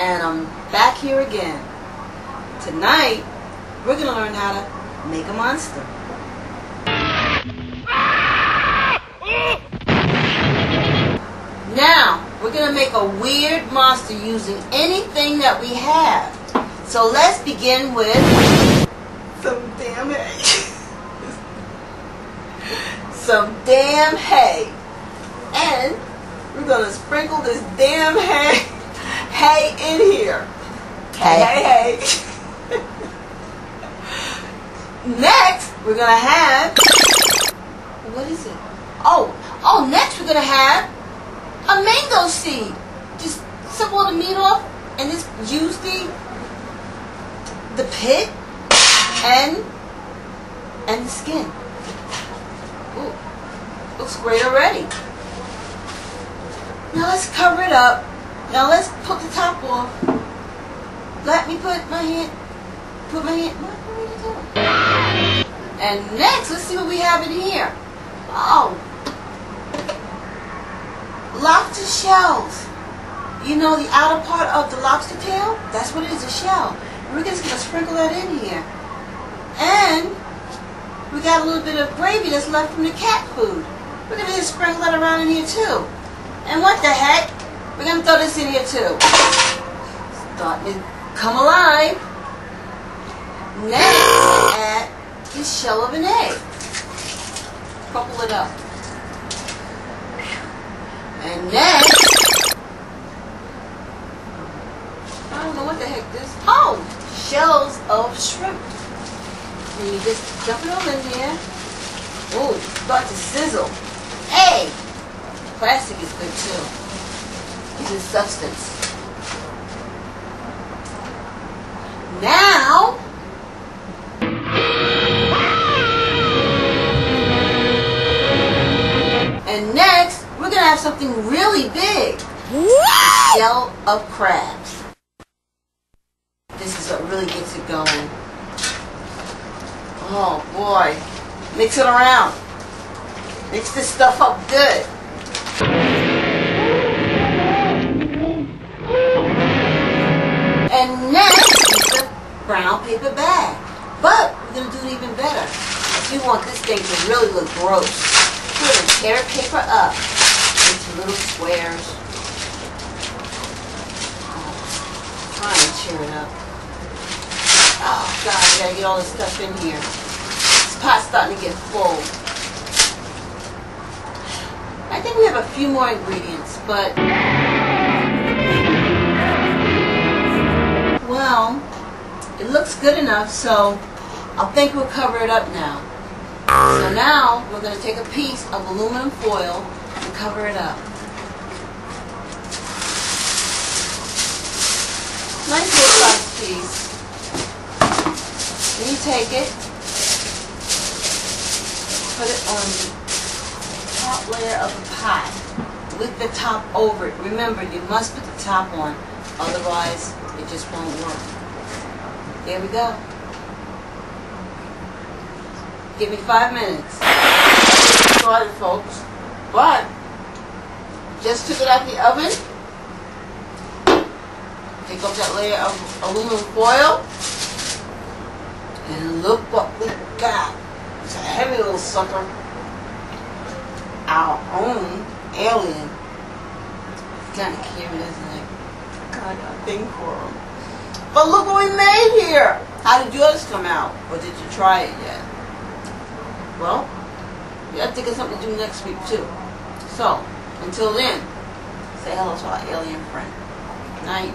and I'm back here again. Tonight, we're going to learn how to make a monster. Now, we're going to make a weird monster using anything that we have. So let's begin with some damn hay. some damn hay. And we're going to sprinkle this damn hay, hay in here. Hey, hey, hey. next, we're going to have, what is it? Oh, oh, next we're going to have a mango seed. Just suck all the meat off and just use the the pit and and the skin. Ooh, looks great already. Now let's cover it up. Now let's put the top off. Let me put my hand, put my hand, what are you doing? And next, let's see what we have in here. Oh, lobster shells. You know the outer part of the lobster tail? That's what it is, a shell. We're just going to sprinkle that in here. And we got a little bit of gravy that's left from the cat food. We're going to sprinkle that around in here too. And what the heck? We're going to throw this in here too. Starting to come alive. Next, add the shell of an egg. Crumple it up. And next, I don't know what the heck this, oh, shells of shrimp. And you just dump it all in here. Oh, start to sizzle. Hey, plastic is good too. It's a substance. Now, and next, we're going to have something really big. A shell of crabs. This is what really gets it going. Oh boy. Mix it around. Mix this stuff up good. Brown paper bag. But we're going to do it even better. If you want this thing to really look gross, we're going to tear paper up into little squares. Oh, trying to tear it up. Oh God, I gotta get all this stuff in here. This pot's starting to get full. I think we have a few more ingredients, but it looks good enough, so I think we'll cover it up now. So now we're going to take a piece of aluminum foil and cover it up. Nice little size piece. Then you take it, put it on the top layer of the pot with the top over it. Remember, you must put the top on, otherwise it just won't work. There we go. Give me five minutes. Started, folks. But, just took it out the oven. Take off that layer of aluminum foil. And look what we got. It's a heavy little sucker. Our own alien. It's kind of cute, isn't it? God, a thing for him. But look what we made here. How did yours come out? Or did you try it yet? Well, we got to think of something to do next week too. So, until then, say hello to our alien friend. Night.